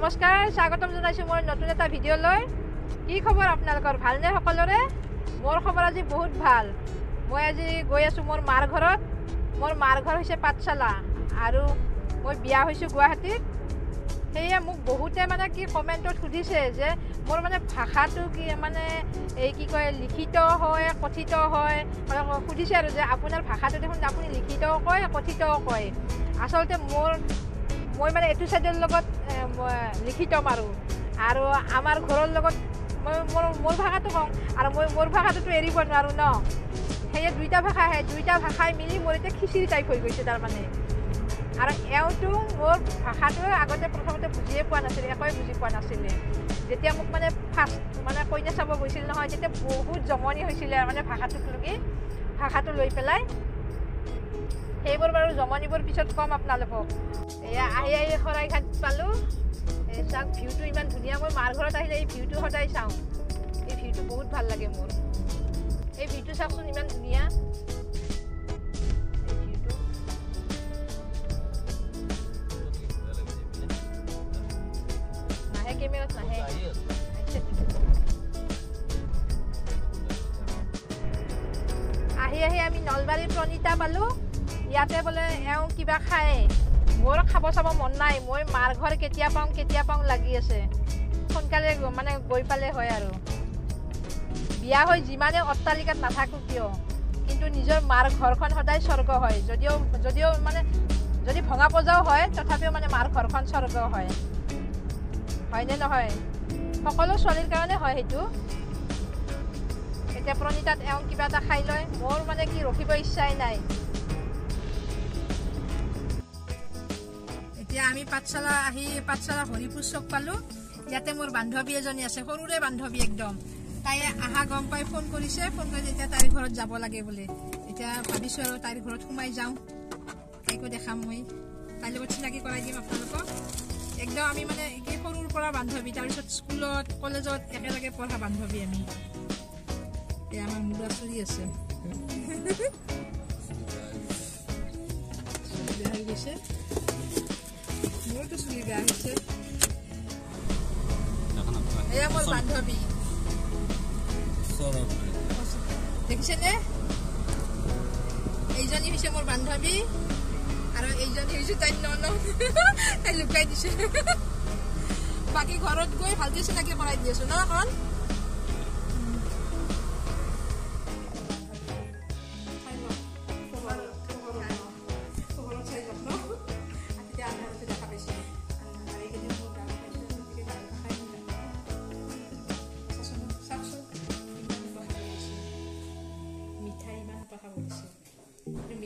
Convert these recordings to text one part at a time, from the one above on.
নমস্কাৰ স্বাগতম জনাইছোঁ মোৰ নতুন এটা ভিডিঅ'লৈ। কি খবৰ আপোনালোকৰ? ভালনে সকলোৰে? মোৰ খবৰ আজি বহুত ভাল। মই আজি গৈ আছোঁ মোৰ মাৰ ঘৰত। মোৰ মাৰ ঘৰ হৈছে পাঠশালা আৰু মই বিয়া হৈছোঁ গুৱাহাটীত। সেয়ে মোক বহুতে মানে কি কমেণ্টত সুধিছে যে মোৰ মানে ভাষাটো কি মানে এই কি কয় লিখিত হয় কথিত হয়? সুধিছে আৰু যে আপোনাৰ ভাষাটো দেখোন আপুনি লিখিতও কয় কথিতও কয়। আচলতে মোৰ মই মানে এইটো ছাইডৰ লগত লিখিত মাৰোঁ আৰু। আমাৰ ঘৰৰ লগত মই মোৰ মোৰ ভাষাটো কওঁ আৰু মই মোৰ ভাষাটোতো এৰিব নোৱাৰোঁ ন? সেয়ে দুইটা ভাষা আহে দুইটা ভাষাই মিলি মোৰ এতিয়া খিচিৰি টাইপ হৈ গৈছে তাৰমানে। আৰু এওঁটো মোৰ ভাষাটো আগতে প্ৰথমতে বুজিয়ে পোৱা নাছিলে একোৱে বুজি পোৱা নাছিলে। যেতিয়া মোক মানে ফাৰ্ষ্ট মানে কইনা চাব গৈছিল নহয় তেতিয়া বহুত জমনি হৈছিলে মানে ভাষাটোক লগি ভাষাটো লৈ পেলাই। সেইবোৰ বাৰু জমনিবোৰ পিছত ক'ম আপোনালোকক। এয়া আহি আহি শৰাইঘাট পালোঁ। এই চাওক ভিউটো ইমান ধুনীয়া। মই মাৰ ঘৰত আহিলে এই ভিউটো সদায় চাওঁ। এই ভিউটো বহুত ভাল লাগে মোৰ। এই ভিউটো চাওকচোন ইমান ধুনীয়া। আহি আহি আমি নলবাৰীৰ প্ৰণীতা পালোঁ। ইয়াতে বোলে এওঁ কিবা খায়। মোৰ খাব চাব মন নাই মই মাৰ ঘৰ কেতিয়া পাওঁ কেতিয়া পাওঁ লাগি আছে। সোনকালে মানে গৈ পালে হয় আৰু। বিয়া হৈ যিমানে অট্টালিকাত নাথাকোঁ কিয়? কিন্তু নিজৰ মাৰ ঘৰখন সদায় স্বৰ্গ হয়। যদিও যদিও মানে যদি ভঙা পজাও হয় তথাপিও মানে মাৰ ঘৰখন স্বৰ্গ হয়। হয়নে নহয়? সকলো ছোৱালীৰ কাৰণে হয় সেইটো। এতিয়া প্ৰণীতাত এওঁ কিবা এটা খাই লয়। মোৰ মানে কি ৰখিব ইচ্ছাই নাই। এতিয়া আমি পাঠশালা আহি পাঠশালা হৰিপুৰ চক পালোঁ। ইয়াতে মোৰ বান্ধৱী এজনী আছে সৰুৰে বান্ধৱী একদম। তাই আহা গম পাই ফোন কৰিছে ফোন কৰি এতিয়া তাইৰ ঘৰত যাব লাগে বোলে। এতিয়া ভাবিছোঁ আৰু তাইৰ ঘৰত সোমাই যাওঁ। তাইকো দেখাম মই। তাইৰ লগত চিনাকি কৰাই দিম আপোনালোকক। একদম আমি মানে কি সৰুৰ পৰা বান্ধৱী তাৰপিছত স্কুলত কলেজত একেলগে পঢ়া বান্ধৱী আমি। এয়া আমাৰ মূৰা চুৰি আছে। গৈছে। মোৰ বান্ধৱী দেখিছেনে? এইজনী হৈছে মোৰ বান্ধৱী আৰু এইজনী হৈছে তাইৰ নন তাই লুকাই দিছে। বাকী ঘৰত গৈ ভালকৈ চিনাকি কৰাই দি আছো ন অকণ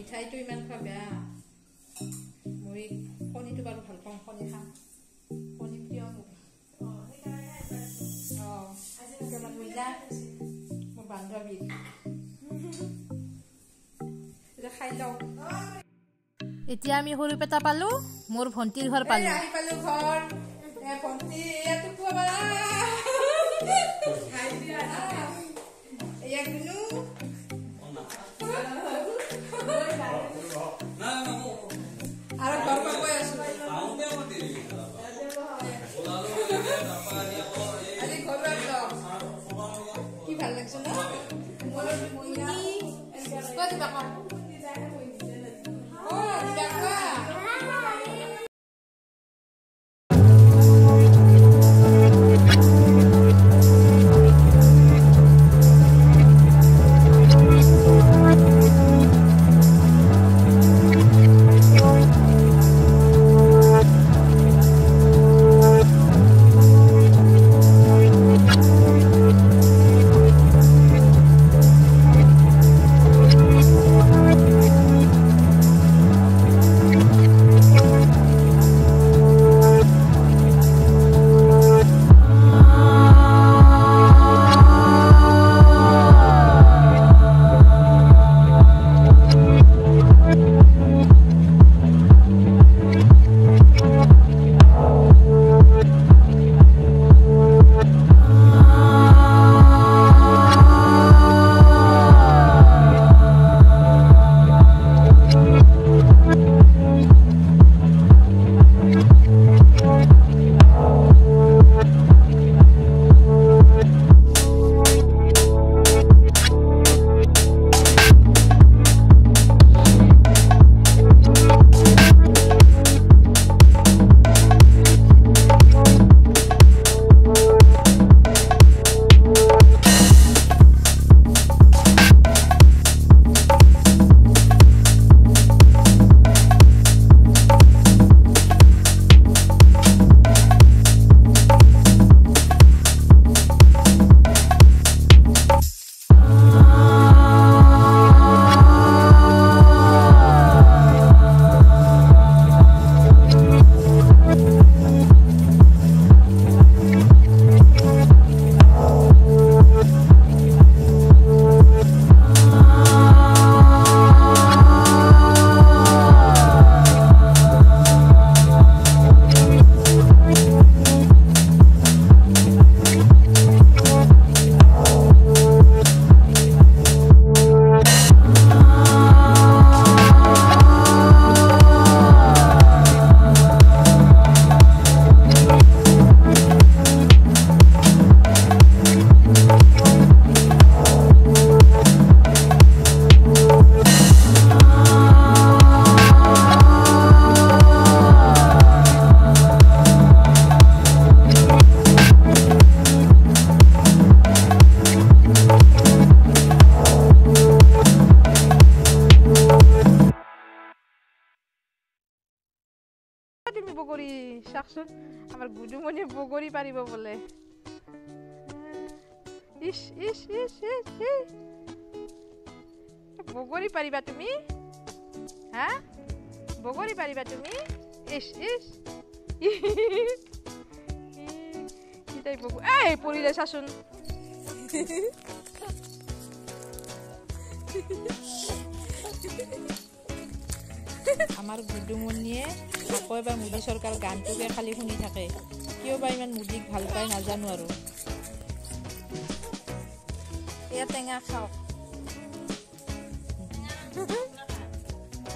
মিঠাইটো ইমান খোৱা বেয়া। মই কণীটো বাৰু ভাল পাওঁ কণী খাম। কণী প্ৰিয় মোক মোৰ বান্ধৱী খাই লওঁ। এতিয়া আমি সৰু পেটা পালো মোৰ ভণ্টিৰ ঘৰ পালো। আহি পালো ঘৰ। ভণ্টি ইয়াতো আমার গুজুমনি বগরি পারিব বলে। ইস ইস ইস ইস ইস। বগরি পারিবা তুমি? হ্যাঁ? বগরি পারিবা তুমি? ইস ইস। এটাই বগু এই পরিলে শাসন। আমার গুডুমন নিয়ে আকৌ এবাৰ মোদী চৰকাৰৰ গানটোকে খালি শুনি থাকে কিয় বা ইমান মোদীক ভাল পায় নাজানো আৰু। এয়া টেঙা খাওক।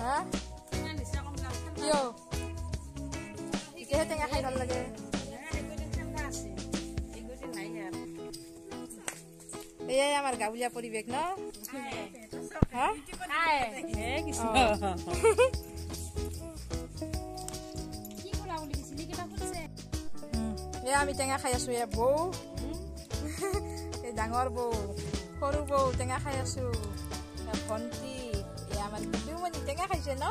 হা? কিয়? এতিয়াহে টেঙা খাই ভাল লাগে? এয়াই আমাৰ গাঁৱলীয়া পৰিৱেশ ন? এয়া আমি টেঙা খাই আছো এয়া বৌ এই ডাঙৰ বৌ সৰু বৌ টেঙা খাই আছো ভণ্টি এয়া আমাৰ দুমণি টেঙা খাইছে ন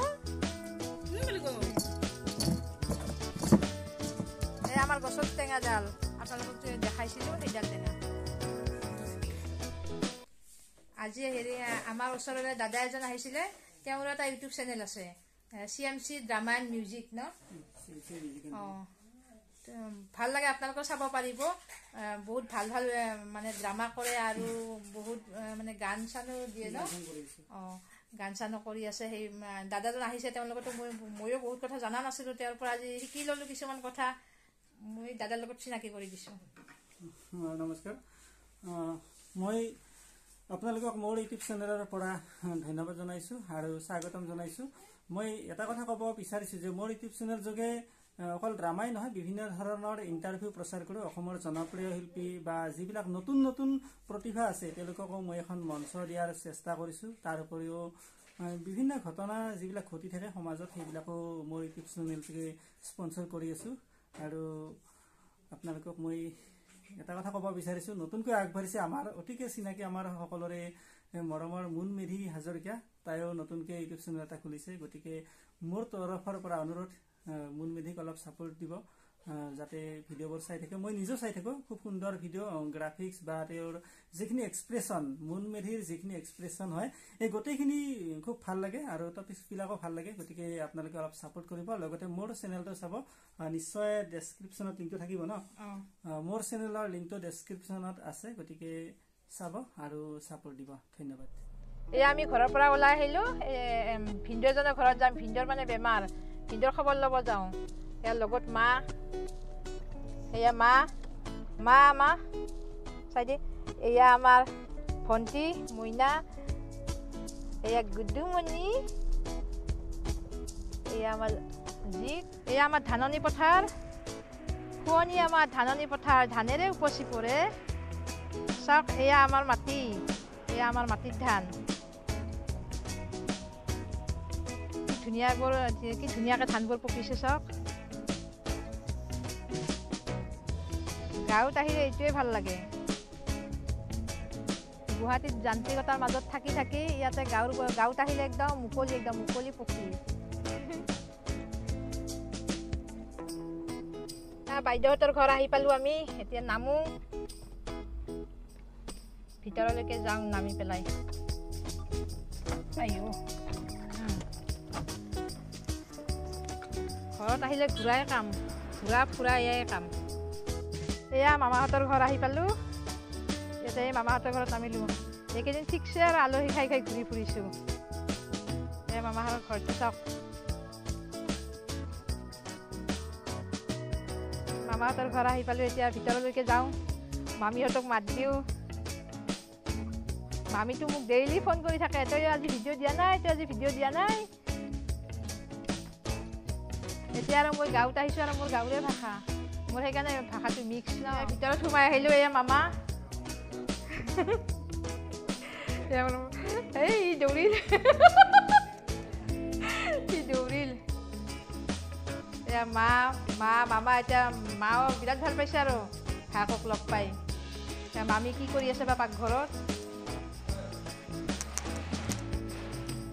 এই আমাৰ গছত টেঙা ডাল আপোনালোকক দেখাইছিলো সেইডাল টেঙা আজি হেৰি আমাৰ ওচৰৰে দাদা এজন আহিছিলে তেওঁৰ এটা ইউটিউব চেনেল আছে C M C drama and music ন অঁ ভাল লাগে আপোনালোকেও চাব পাৰিব। বহুত ভাল ভাল মানে ড্ৰামা কৰে আৰু বহুত মানে গান চানো দিয়ে ন? অঁ গান চানো কৰি আছে। সেই দাদাজন আহিছে তেওঁৰ লগতো মই ময়ো বহুত কথা জনা নাছিলোঁ। তেওঁৰ পৰা আজি শিকি ল'লোঁ কিছুমান কথা। মই দাদাৰ লগত চিনাকি কৰি দিছোঁ। নমস্কাৰ। মই আপোনালোকক মোৰ ইউটিউব চেনেলৰ পৰা ধন্যবাদ জনাইছোঁ আৰু স্বাগতম জনাইছোঁ। মই এটা কথা ক'ব বিচাৰিছোঁ যে মোৰ ইউটিউব চেনেল যোগে অকল ড্ৰামাই নহয় বিভিন্ন ধৰণৰ ইণ্টাৰভিউ প্ৰচাৰ কৰোঁ অসমৰ জনপ্ৰিয় শিল্পী বা যিবিলাক নতুন নতুন প্ৰতিভা আছে তেওঁলোককো মই এখন মঞ্চ দিয়াৰ চেষ্টা কৰিছোঁ। তাৰ উপৰিও বিভিন্ন ঘটনা যিবিলাক ঘটি থাকে সমাজত সেইবিলাকো মোৰ ইউটিউব চেনেলটোকে স্পনচৰ কৰি আছোঁ। আৰু আপোনালোকক মই এটা কথা ক'ব বিচাৰিছোঁ নতুনকৈ আগবাঢ়িছে আমাৰ অতিকে চিনাকি আমাৰ সকলোৰে মৰমৰ মুন মেধি হাজৰিকা। তাইও নতুনকৈ ইউটিউব চেনেল এটা খুলিছে। গতিকে মোৰ তৰফৰ পৰা অনুৰোধ মুন মেধিক অলপ ছাপোৰ্ট দিব যাতে ভিডিঅ'বোৰ চাই থাকে। মই নিজেও চাই থাকোঁ খুব সুন্দৰ ভিডিঅ' গ্ৰাফিক্স বা তেওঁৰ যিখিনি এক্সপ্ৰেশ্যন মুন মেধিৰ যিখিনি এক্সপ্ৰেশ্যন হয় এই গোটেইখিনি খুব ভাল লাগে আৰু টপিকবিলাকো ভাল লাগে। গতিকে আপোনালোকে অলপ ছাপোৰ্ট কৰিব। লগতে মোৰ চেনেলটো চাব। নিশ্চয় ডেছক্ৰিপশ্যনত লিংকটো থাকিব ন? মোৰ চেনেলৰ লিংকটো ডেছক্ৰিপশ্যনত আছে গতিকে চাব আৰু ছাপোৰ্ট দিব। ধন্যবাদ। এয়া আমি ঘৰৰ পৰা ওলাই আহিলোঁ। ভিনদেউ এজনৰ ঘৰত যাম। ভিনদেউৰ মানে বেমাৰ। ভিনদেউৰ খবৰ ল'ব যাওঁ। ইয়াৰ লগত মা এয়া মা মা মা চাইডে এয়া আমাৰ ভণ্টি মইনা এয়া গুডুমণি এয়া আমাৰ জিক এয়া আমাৰ ধাননি পথাৰ শুৱনি আমাৰ ধাননি পথাৰ ধানেৰে উপচি পৰে। চাওক এয়া আমাৰ মাটি এয়া আমাৰ মাটিৰ ধান। ধুনীয়াবোৰ কি ধুনীয়াকৈ ধানবোৰ পকিছে চাওক গাঁৱত আহিলে এইটোৱে ভাল লাগে গুৱাহাটীত যান্ত্ৰিকতাৰ মাজত থাকি থাকি ইয়াতে গাঁৱৰ গাঁৱত আহিলে একদম মুকলি একদম মুকলি পকি বাইদেউহঁতৰ ঘৰ আহি পালোঁ আমি এতিয়া নামো ভিতৰলৈকে যাওঁ নামি পেলাই আইও ঘৰত আহিলে ঘূৰাই কাম ঘূৰা ফুৰা এয়াই কাম এয়া মামাহঁতৰ ঘৰ আহি পালোঁ। ইয়াতে এই মামাহঁতৰ ঘৰত নামিলোঁ। এইকেইদিন ঠিকছে আৰু আলহী খাই খাই ঘূৰি ফুৰিছোঁ। এয়া মামাহঁতৰ ঘৰটো চাওক। মামাহঁতৰ ঘৰ আহি পালোঁ এতিয়া ভিতৰলৈকে যাওঁ। মামীহঁতক মাত দিওঁ। মামীটো মোক ডেইলি ফোন কৰি থাকে তই আজি ভিডিঅ' দিয়া নাই? তই আজি ভিডিঅ' দিয়া নাই? এতিয়া আৰু মই গাঁৱত আহিছোঁ আৰু মোৰ গাঁৱৰে ভাষা মোৰ সেইকাৰণে ভাষাটো মিক্স ন ভিতৰত সোমাই আহিলোঁ এয়া মামা এই ই দৌৰিল ই দৌৰিল এয়া মা মা মামা এতিয়া মাও বিৰাট ভাল পাইছে আৰু ভায়েকক লগ পাই এতিয়া মামী কি কৰি আছে বা পাকঘৰত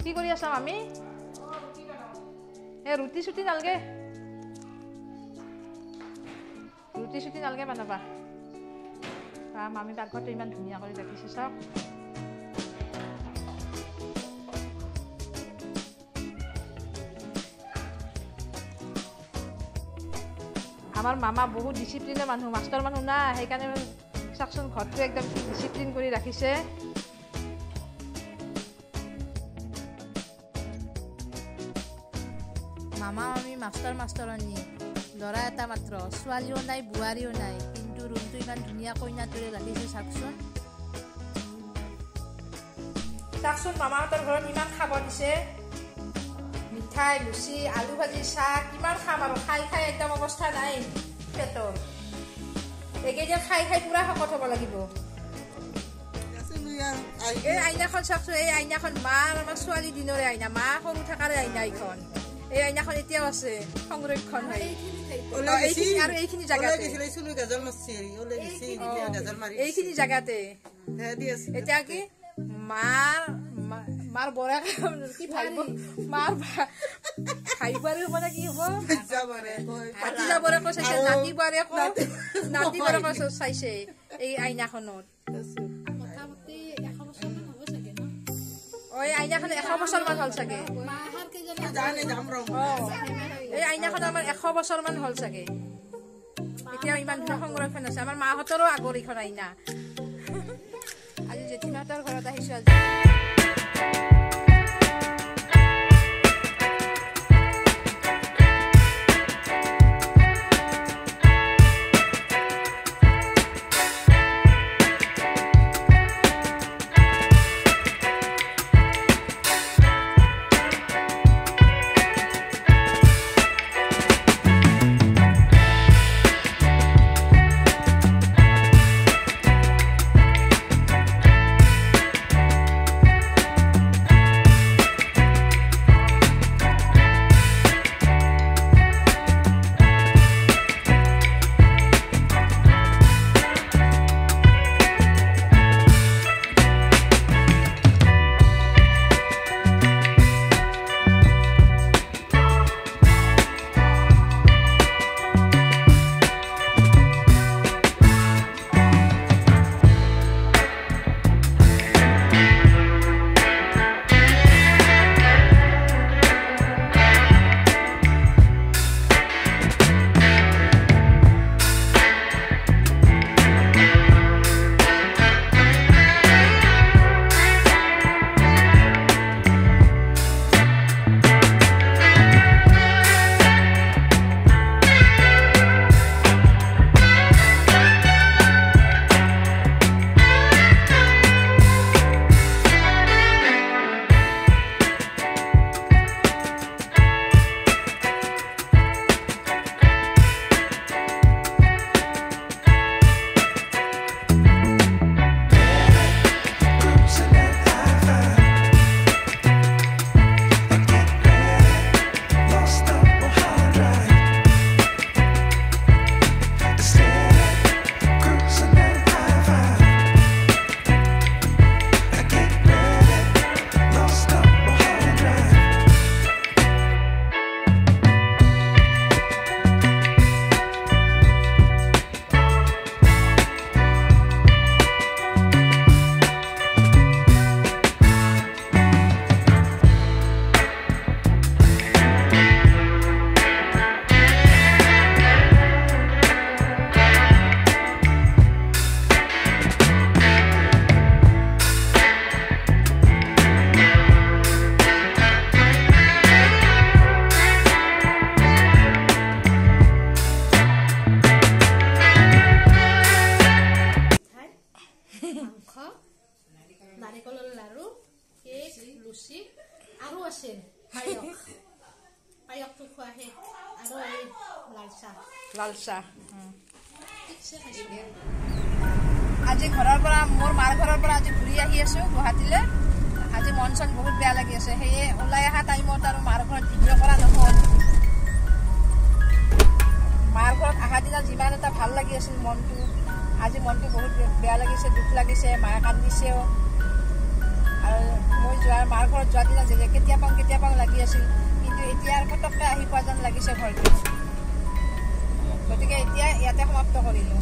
কি কৰি আছা মামী এ ৰুটি চুটি নালগে ৰুটি চুটি নালাগে বনাবা বা মামী পাকঘৰটো ইমান ধুনীয়া কৰি ৰাখিছে চাওক আমাৰ মামা বহুত ডিচিপ্লিনৰ মানুহ মাষ্টৰ মানুহ না সেইকাৰণে চাওকচোন ঘৰটো একদম ডিচিপ্লিন কৰি ৰাখিছে মামা আমি মাষ্টৰ মাষ্টৰণী ল'ৰা এটা মাত্ৰ ছোৱালীও নাই বোৱাৰীও নাই কিন্তু ৰুমটো ইমান ধুনীয়া কইনাৰ দৰে ৰাখিছে চাওকচোন চাওকচোন মামাহঁতৰ ঘৰত ইমান খাব দিছে মিঠাই লুচি আলু ভাজি চাহ কিমান খাম আৰু খাই খাই একদম অৱস্থা নাই পেটৰ এইকেইদিন খাই খাই পূৰা শকত হ'ব লাগিব এই আইনাখন চাওকচোন এই আইনাখন মাৰ আমাৰ ছোৱালী দিনৰে আইনা মা সৰু থকাৰে আইনা এইখন এই আইনাখন এতিয়াও আছে সংৰক্ষণ হৈ অ, এইখিনি আৰু এইখিনি জাগাতে এইখিনি জাগাতে এতিয়া কি মাৰ মাৰ বৰাক কি ভাবিব মাৰ ভা- ভাই বোৱাৰী হ'ব নে কি হ'ব ভাতিজা বৰেকো চাইছে নাতি বৰেকো নাতি বৰেকো চাইছে এই আইনাখনত অ এই আইনাখন এশ বছৰ মান হ'ল চাগে এই আইনাখন আমাৰ এশ বছৰ মান হ'ল চাগে। এতিয়া ইমান ধুনীয়া সংৰক্ষণ আছে আমাৰ মাহঁতৰো আগৰ এইখন আইনা। আজি জেঠীমাহঁতৰ ঘৰত আহিছো আজি। খাইছোঁ আজি মোৰ মাৰ ঘৰৰ পৰা আজি ঘূৰি আহি আছো গুৱাহাটীলৈ। আজি মন চন বহুত বেয়া লাগি আছে। সেয়ে ওলাই অহা টাইমত আৰু মাৰ ঘৰত ভিডিঅ' কৰা নহ'ল। মাৰ ঘৰত অহা দিনা যিমান এটা ভাল লাগি আছিল মনটো আজি মনটো বহুত বেয়া লাগিছে দুখ লাগিছে মায়ে কান্দিছেও। আৰু মই যোৱাৰ মাৰ ঘৰত যোৱা দিনা কেতিয়া পাওঁ কেতিয়া পাওঁ লাগি আছিল। কিন্তু এতিয়া আৰু পটককৈ আহি পোৱা যেন লাগিছে ঘৰটো। গতিকে এতিয়া ইয়াতে সমাপ্ত কৰিলোঁ।